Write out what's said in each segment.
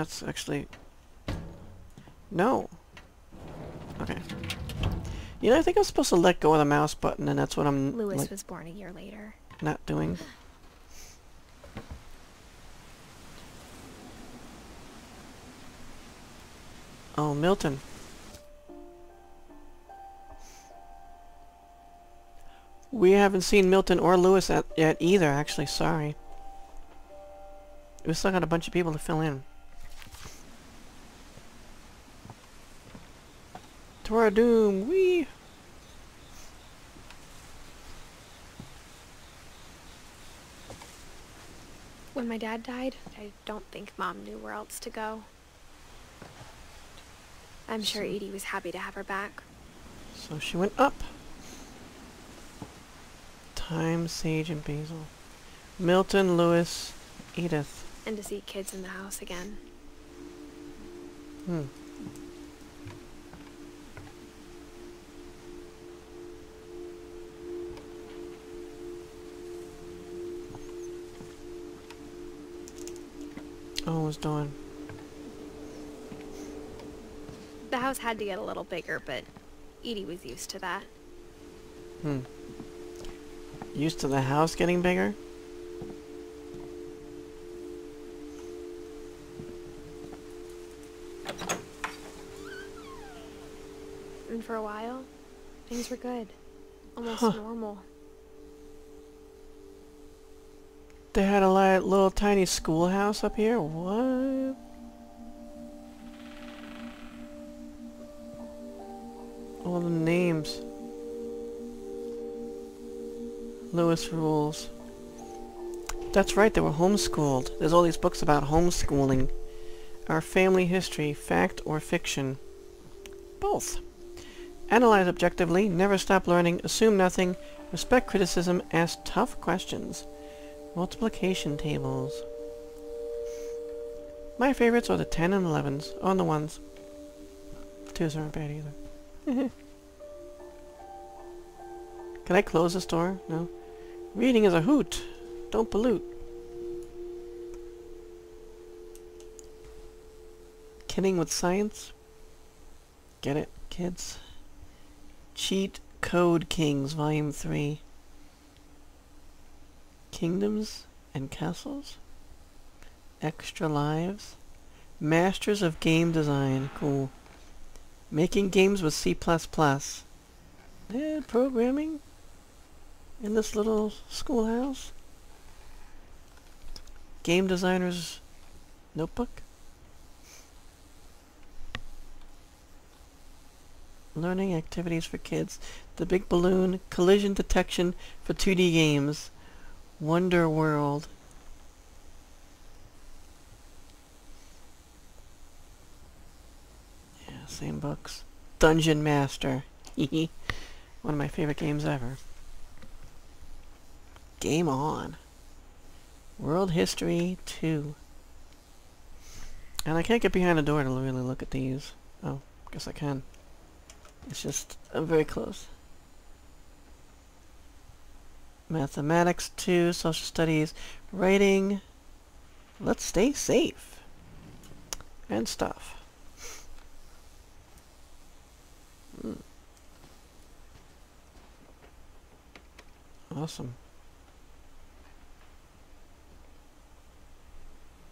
That's actually... No. Okay. You know, I think I'm supposed to let go of the mouse button, and that's what I'm Lewis like, was born a year later. not doing. Oh, Milton. We haven't seen Milton or Lewis at, yet either, actually. Sorry. We still got a bunch of people to fill in. To our doom, we. When my dad died, I don't think Mom knew where else to go. I'm sure Edie was happy to have her back. So she went up. Time, Sage, and Basil. Milton, Lewis, Edith. And to see kids in the house again. Hmm. It's dawn. The house had to get a little bigger, but Edie was used to that. Hmm. Used to the house getting bigger? And for a while, things were good. Almost Huh. normal. They had a li little tiny schoolhouse up here? What? All the names. Lewis rules. That's right, they were homeschooled. There's all these books about homeschooling. Our family history, fact or fiction. Both. Analyze objectively, never stop learning, assume nothing, respect criticism, ask tough questions. Multiplication tables. My favorites are the 10 and 11s. Oh, and the ones. Twos aren't bad either. Can I close this door? No. Reading is a hoot. Don't pollute. Kidding with science? Get it, kids? Cheat Code Kings, Volume 3. Kingdoms and Castles? Extra Lives? Masters of Game Design. Cool. Making games with C++. Eh, programming? In this little schoolhouse? Game Designer's Notebook? Learning activities for kids. The Big Balloon. Collision detection for 2D games. Wonder World. Yeah, same books. Dungeon Master. One of my favorite games ever. Game on. World History 2. And I can't get behind a door to really look at these. Oh, guess I can. It's just, I'm very close. Mathematics 2, Social Studies, Writing. Let's stay safe. And stuff. Hmm. Awesome.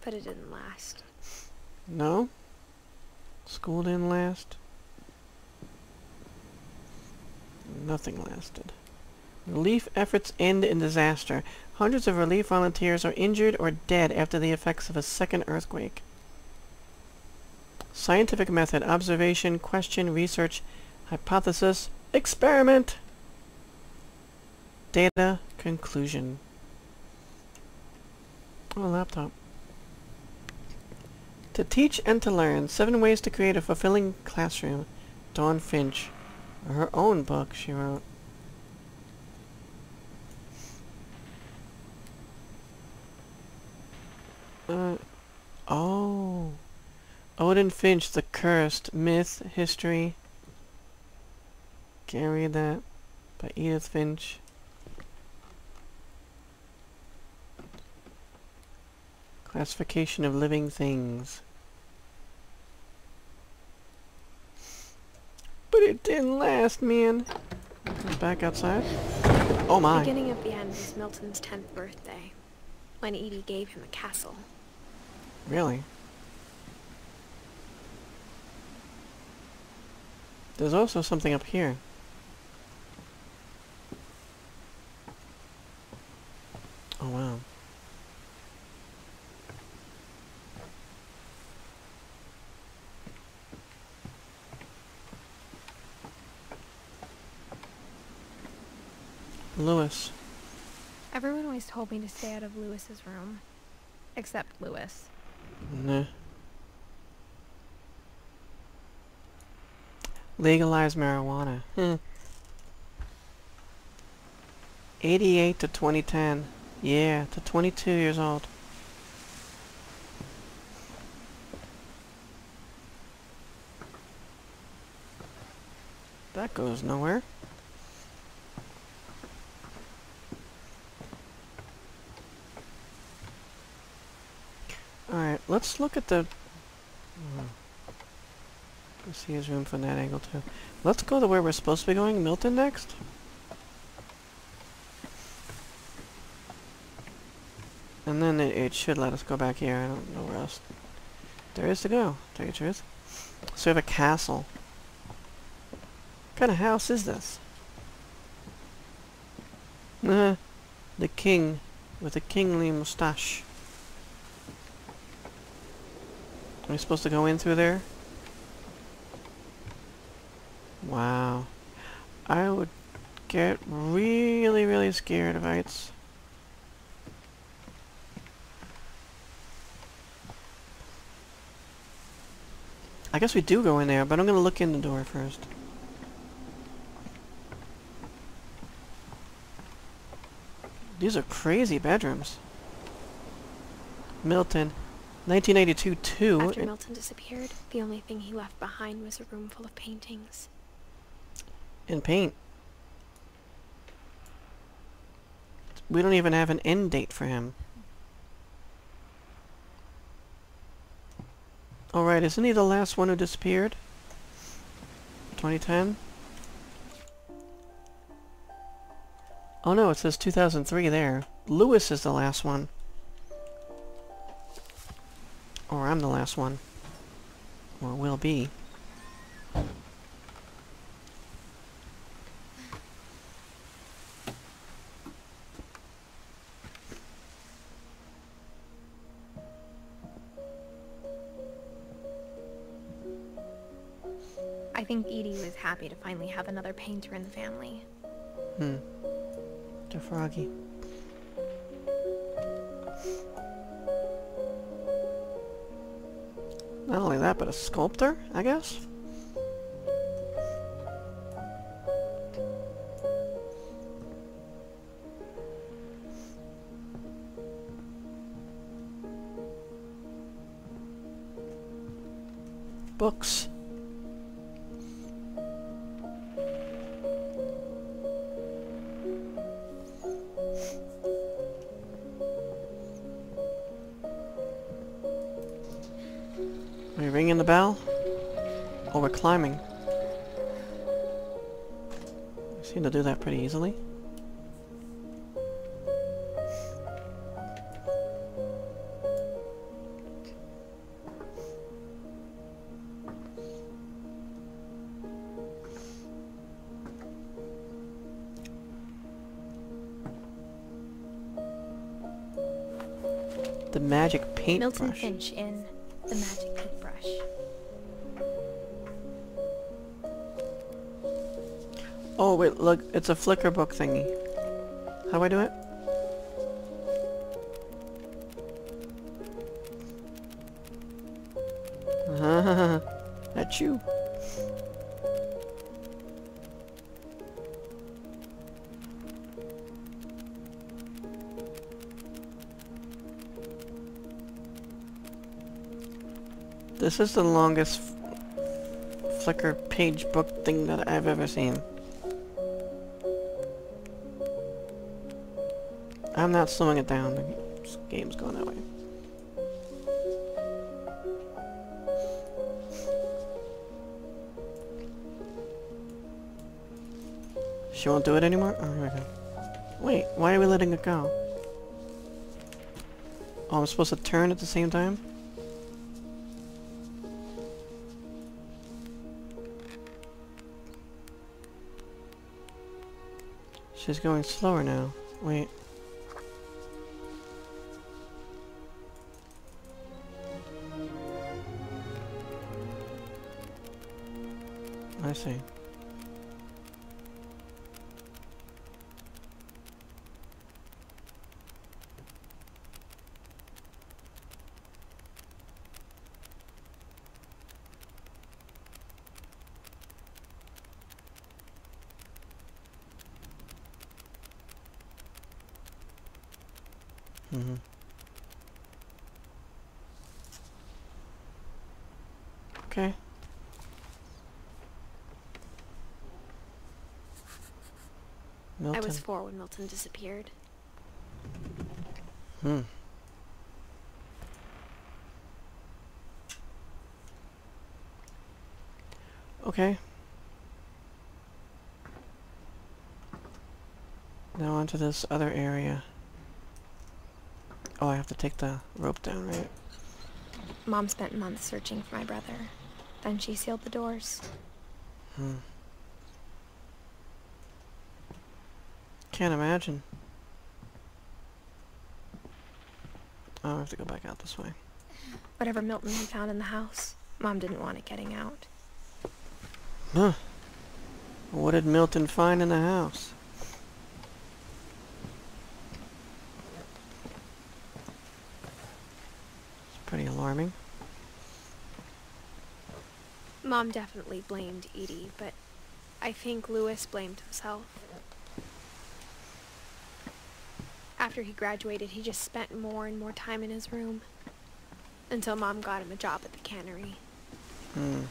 But it didn't last. No? School didn't last? Nothing lasted. Relief efforts end in disaster. Hundreds of relief volunteers are injured or dead after the effects of a second earthquake. Scientific method. Observation, question, research, hypothesis, experiment. Data, conclusion. Oh, laptop. To teach and to learn. Seven ways to create a fulfilling classroom. Dawn Finch. Her own book she wrote. Uh, oh. Odin Finch, The Cursed, Myth, History. Can't read that. By Edith Finch. Classification of Living Things. But it didn't last, man. Back outside. Oh my. The beginning of the end was Milton's 10th birthday, when Edie gave him a castle. Really? There's also something up here. Oh wow. Lewis. Everyone always told me to stay out of Lewis's room. Except Lewis. Legalize marijuana. Hmm. 88 to 2010. Yeah, to 22 years old. That goes nowhere. Alright, let's look at the... Hmm. Let's see his room from that angle too. Let's go to where we're supposed to be going, Milton next. And then it, it should let us go back here. I don't know where else there is to go, tell you the truth. So we have a castle. What kind of house is this? The king with a kingly moustache. Are we supposed to go in through there? Wow. I would get really, really scared of heights. I guess we do go in there, but I'm gonna look in the door first. These are crazy bedrooms. Milton, 1982 too. After Milton disappeared, the only thing he left behind was a room full of paintings. In paint. We don't even have an end date for him. Alright, isn't he the last one who disappeared? 2010? Oh no, it says 2003 there. Lewis is the last one. Or I'm the last one. Or will be. I think Edie was happy to finally have another painter in the family. Hmm. To Froggy. Not only that, but a sculptor, I guess? Books. Bell? Oh, we're climbing. We seem to do that pretty easily. The magic Milton paintbrush. Finch in The Magic wait, look, it's a flicker book thingy. How do I do it? That's you. This is the longest flicker page book thing that I've ever seen. I'm not slowing it down. The game's going that way. She won't do it anymore? Oh, here we go. Wait, why are we letting it go? Oh, I'm supposed to turn at the same time? She's going slower now. Wait. I see. Mm-hmm. Okay. Milton. I was four when Milton disappeared. Hmm. Okay. Now onto this other area. Oh, I have to take the rope down, right? Mom spent months searching for my brother. Then she sealed the doors. Hmm. Can't imagine. Oh, I have to go back out this way. Whatever Milton had found in the house, Mom didn't want it getting out. Huh. What did Milton find in the house? It's pretty alarming. Mom definitely blamed Edie, but I think Lewis blamed himself. After he graduated, he just spent more and more time in his room. Until Mom got him a job at the cannery. Hmm.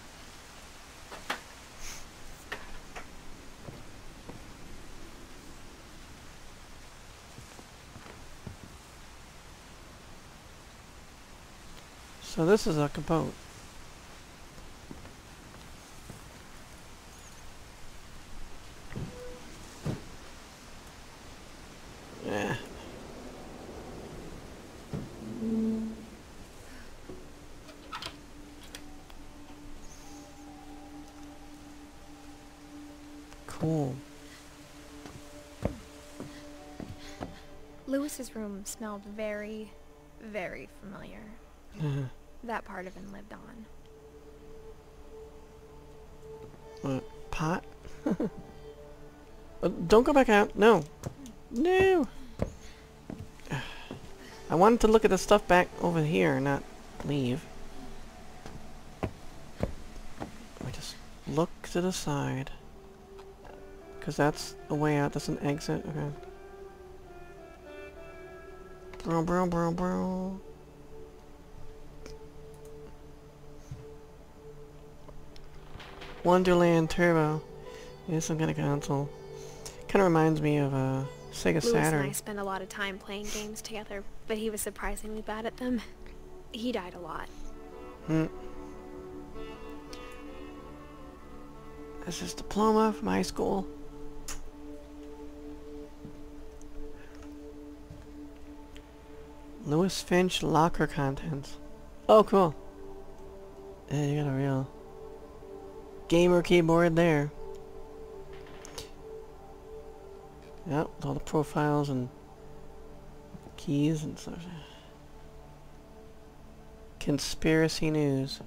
So this is a boat. Yeah. Cool. Lewis's room smelled very, very familiar. Uh, That part of him lived on. what? Pot? Uh, don't go back out. No. No. I wanted to look at the stuff back over here, not leave. I just look to the side. Because that's a way out. That's an exit. Okay. Bro, bro, bro, bro. Wonderland Turbo. Yeah, some kind of console. Kind of reminds me of uh, Sega Lewis and I spent a lot of time playing games together, but he was surprisingly bad at them. He died a lot. Hmm. That's his diploma from high school. Lewis Finch locker contents. Oh, cool. Yeah, you got a real gamer keyboard there. Yep, with all the profiles and keys and such. Conspiracy news.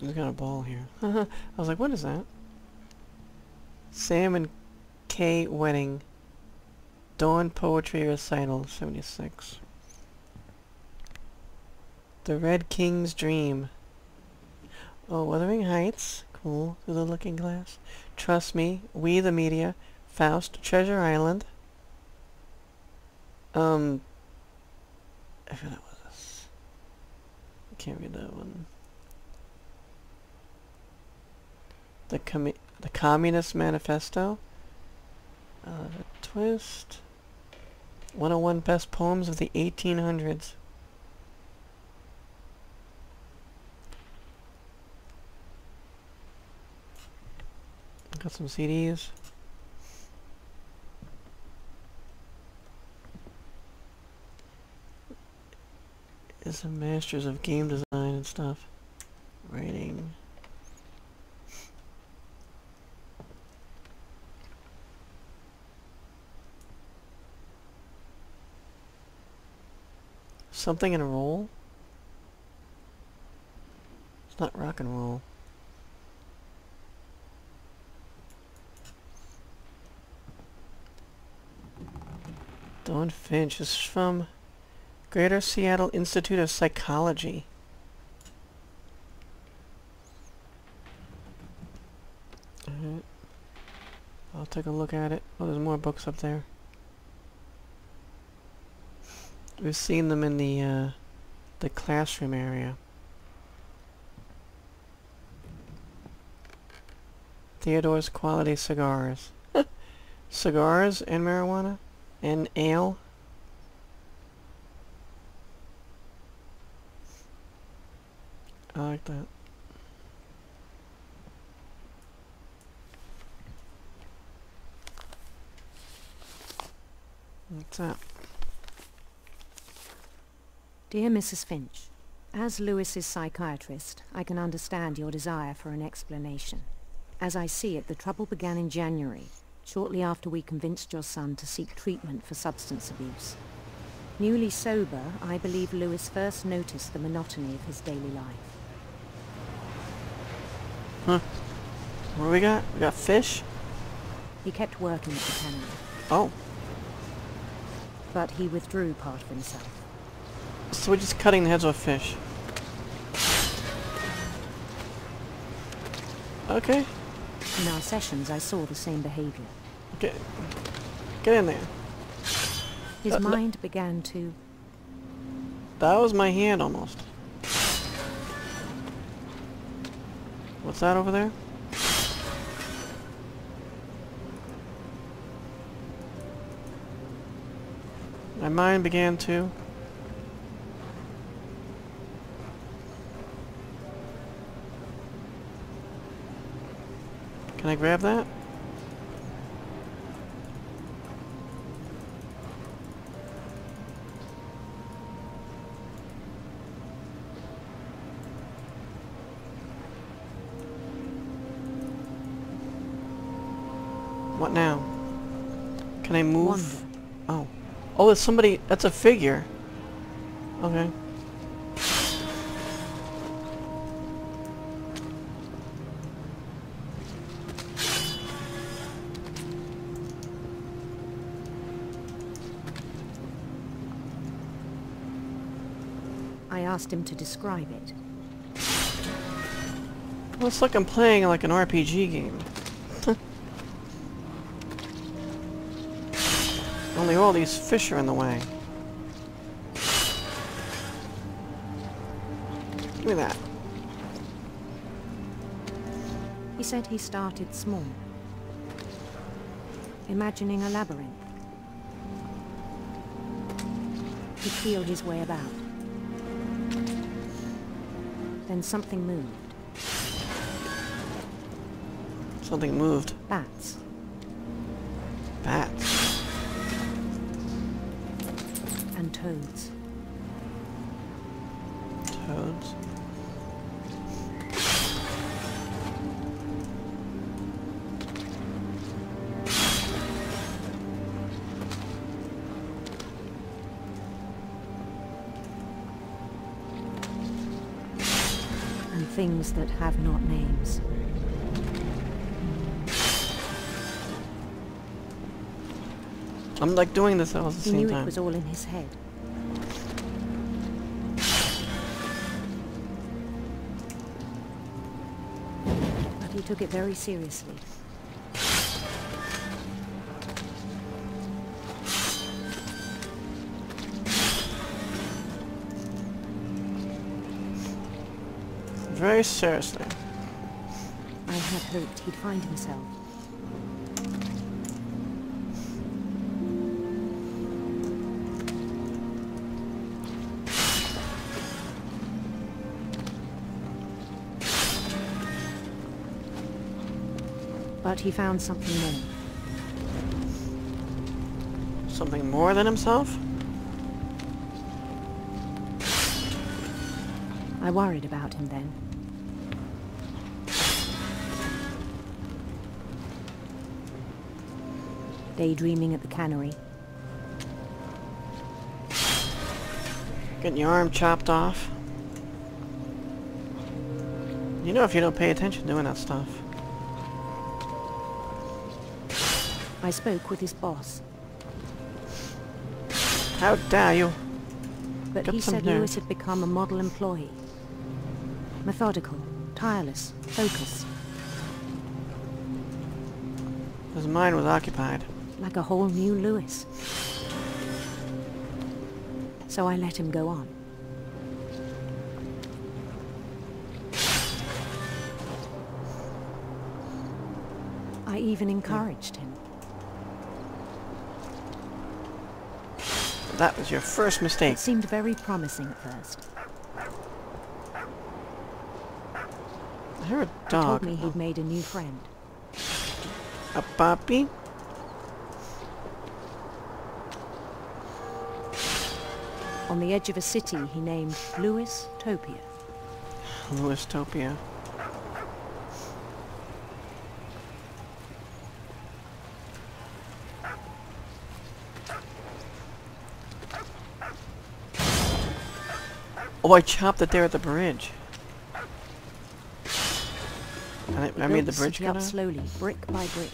He's got a ball here. I was like, what is that? Sam and Kay wedding. Dawn Poetry Recital 76. The Red King's Dream. Oh, Wuthering Heights. Cool. Through the Looking Glass. Trust Me. We the Media. Faust. Treasure Island. Um. I forgot what this. I can't read that one. The commi- the Communist Manifesto. Uh, the twist. 101 best poems of the 1800s. Got some CDs. Some masters of game design and stuff. Writing. Something in a roll? It's not rock and roll. Dawn Finch is from Greater Seattle Institute of Psychology. I'll take a look at it. Oh, there's more books up there. We've seen them in the, uh, the classroom area. Theodore's Quality Cigars. Cigars and marijuana? And ale? I like that. What's that? Dear Mrs. Finch, as Lewis's psychiatrist, I can understand your desire for an explanation. As I see it, the trouble began in January, shortly after we convinced your son to seek treatment for substance abuse. Newly sober, I believe Lewis first noticed the monotony of his daily life. Huh. What do we got? We got fish? He kept working at the cannery, Oh. but he withdrew part of himself. So we're just cutting the heads off fish. Okay. In our sessions, I saw the same behavior. Get, get in there. His Uh, mind began to... That was my hand almost. What's that over there? My mind began to... Can I grab that? What now? Can I move? Wonder. Oh. Oh, it's somebody... That's a figure. Okay. Asked him to describe it. It's like I'm playing like an RPG game. Only all these fish are in the way. Give me that. He said he started small, imagining a labyrinth. He'd feel his way about. Then something moved. Something moved. Bats. Bats. and toads. Toads. Things that have not names. I'm like doing this all at the He same knew time. it was all in his head. But he took it very seriously. Very seriously. I had hoped he'd find himself. But he found something more. Something more than himself? I worried about him then. Daydreaming at the cannery, Getting your arm chopped off. You know if you don't pay attention doing that stuff. I spoke with his boss, How dare you? but Got he said nerve. Lewis had become a model employee. Methodical, tireless, focused, His mind was occupied. Like a whole new Lewis. So I let him go on. I even encouraged him. That was your first mistake. It seemed very promising at first. I hear a He told me he'd made a new friend. A puppy? On the edge of a city he named Lewis Topia. Lewistopia. Oh, I chopped it there at the bridge. And I, I made the bridge go up slowly, brick by brick.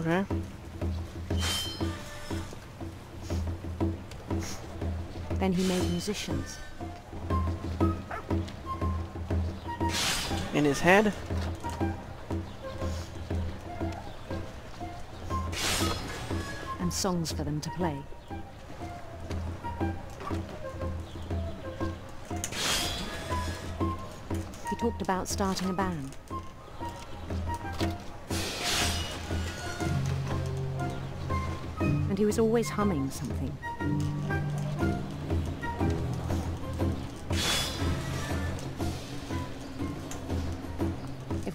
Okay. Then he made musicians. In his head? and songs for them to play. He talked about starting a band. And he was always humming something.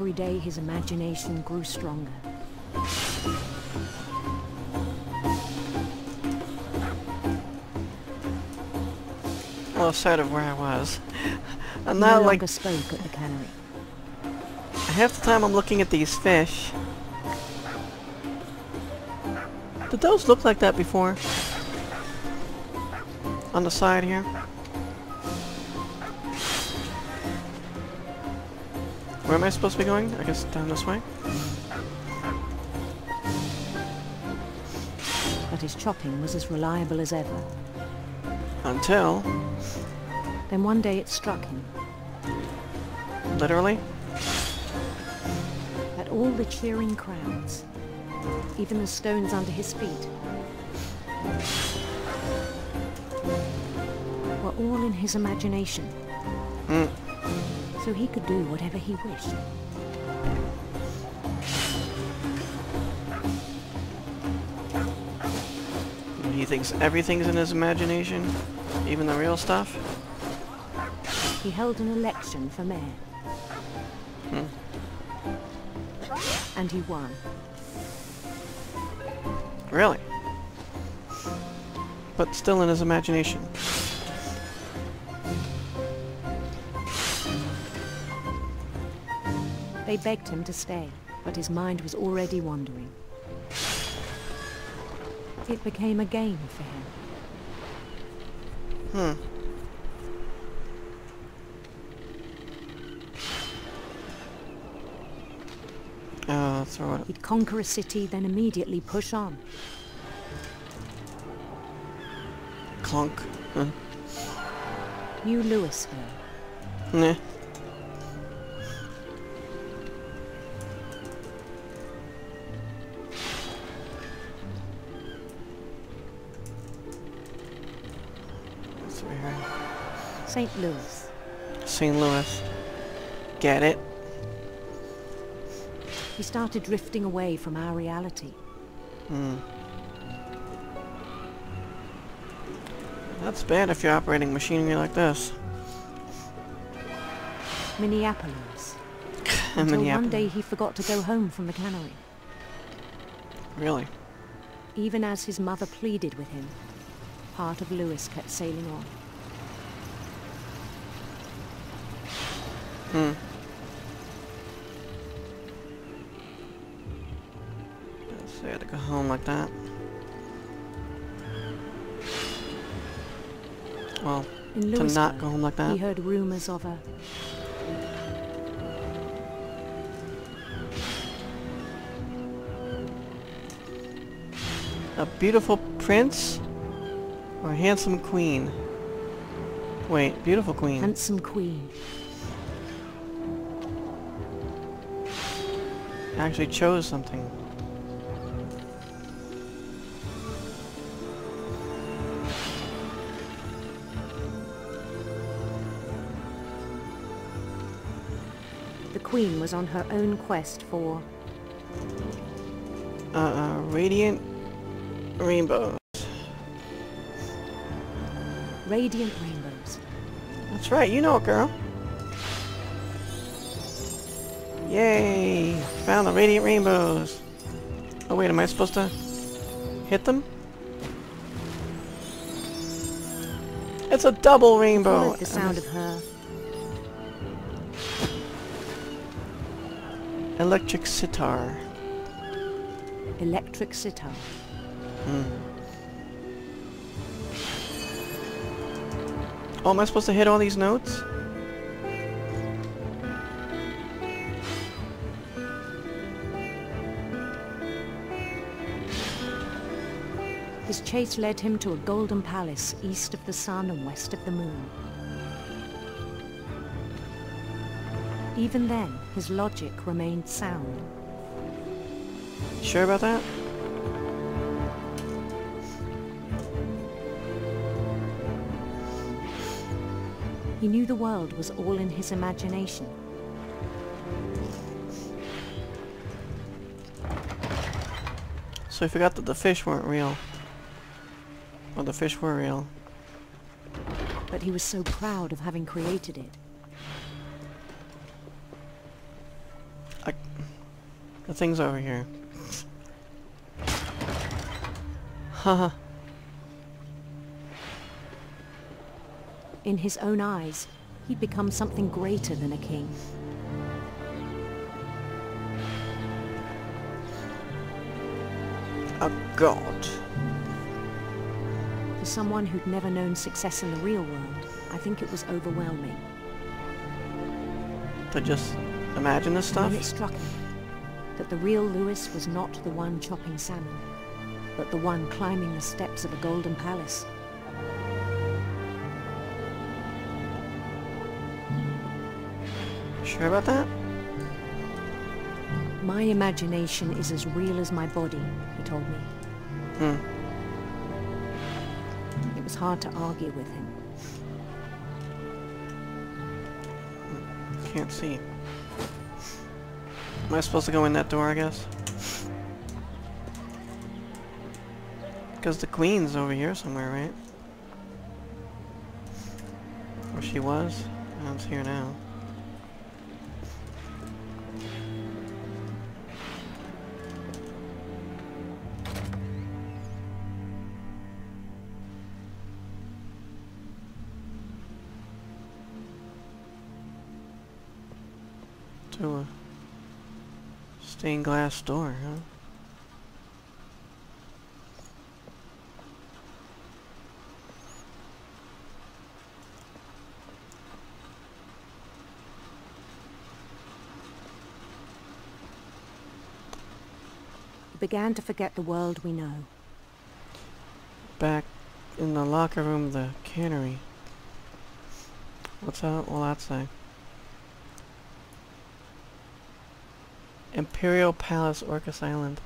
Every day his imagination grew stronger. Lost sight of where I was. I'm no not longer like spoke at the cannery. half the time I'm looking at these fish. Did those look like that before? On the side here? Where am I supposed to be going? I guess down this way? but his chopping was as reliable as ever. Until, Then one day it struck him literally, that all the cheering crowds, even the stones under his feet, were all in his imagination, mm, so he could do whatever he wished. he thinks everything's in his imagination, even the real stuff. He held an election for mayor. Hmm. And he won. Really? But still in his imagination. They begged him to stay, but his mind was already wandering. It became a game for him. Hmm. Oh, it. He'd conquer a city, then immediately push on. Clunk. Uh, New Louisville. nah. St. Louis. St. Louis. Get it? He started drifting away from our reality. Hmm. That's bad if you're operating machinery like this. Minneapolis. until one day he forgot to go home from the cannery. Really? Even as his mother pleaded with him, part of Lewis kept sailing on. Hmm. So I had to go home like that. Well, In to not go home like that. he heard rumors of a A beautiful prince or a handsome queen? Wait, beautiful queen. handsome queen. Actually chose something. The queen was on her own quest for Uh, uh, radiant Rainbows. radiant rainbows. That's right, you know it, girl. Yay! Found the radiant rainbows. Oh wait, am I supposed to hit them? It's a double rainbow. Followed the sound of her Electric sitar. electric sitar. Hmm. Oh, am I supposed to hit all these notes? His chase led him to a golden palace east of the sun and west of the moon. Even then, his logic remained sound. Sure about that? He knew the world was all in his imagination. So he forgot that the fish weren't real. Or the fish were real. But he was so proud of having created it. The thing's over here. Haha. In his own eyes, he'd become something greater than a king. a god. For someone who'd never known success in the real world, I think it was overwhelming. To just imagine this stuff? then it struck him that the real Lewis was not the one chopping salmon, but the one climbing the steps of a golden palace. Sure about that? My imagination is as real as my body, he told me. Hmm. Was hard to argue with him. Can't see. Am I supposed to go in that door, I guess? Because the queen's over here somewhere, right? Or she was? Oh, it's here now. Stained glass door, huh? Began to forget the world we know. Back in the locker room of the cannery. What's that? Well, that Imperial Palace, Orcas Island.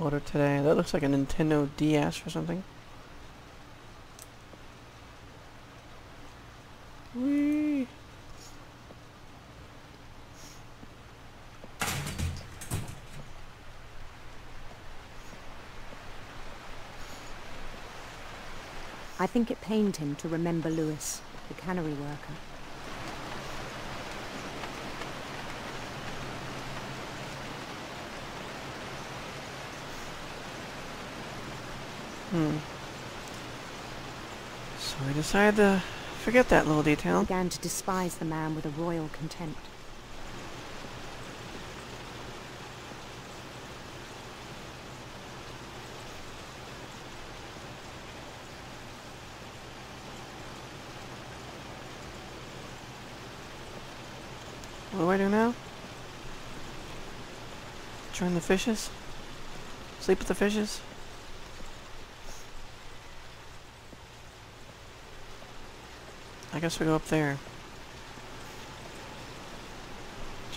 Order today. That looks like a Nintendo DS or something. Whee! I think it pained him to remember Lewis, the cannery worker. Hmm. So I decided to forget that little detail. began to despise the man with a royal contempt. What do I do now? Join the fishes? Sleep with the fishes? I guess we go up there.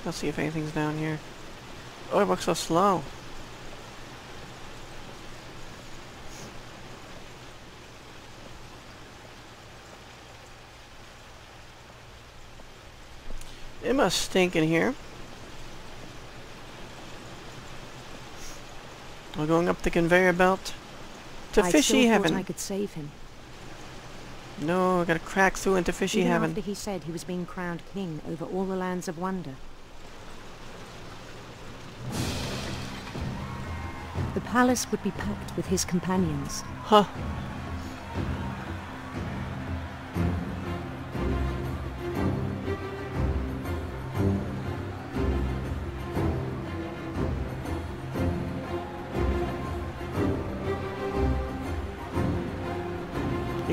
Just see if anything's down here. Oh, it works so slow. It must stink in here. We're going up the conveyor belt to I fishy heaven. I could save him. No, I gotta crack through into fishy Even heaven. after he said he was being crowned king over all the lands of wonder. The palace would be packed with his companions. Huh.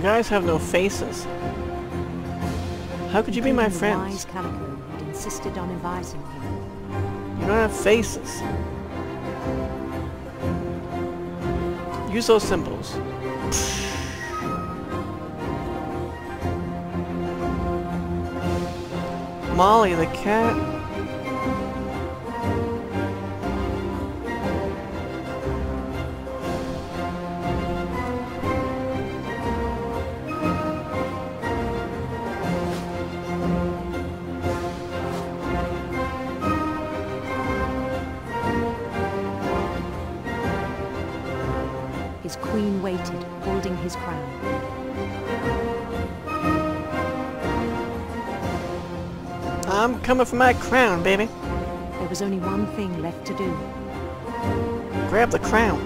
Guys have no faces. How could you be my including the friends? wise Calico had insisted on advising him. You don't have faces. Use those symbols. Molly the cat. For my crown, baby. There was only one thing left to do. Grab the crown.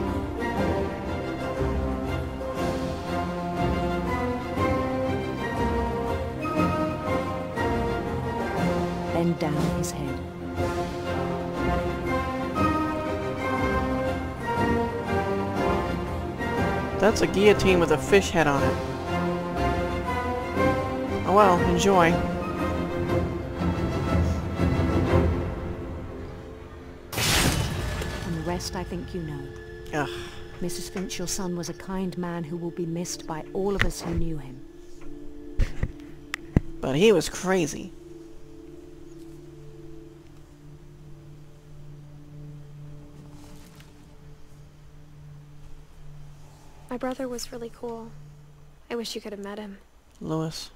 Bend down his head. That's a guillotine with a fish head on it. Oh well, enjoy. Rest I think you know. Ugh. Mrs. Finch, your son was a kind man who will be missed by all of us who knew him. But he was crazy. My brother was really cool. I wish you could have met him. Lewis.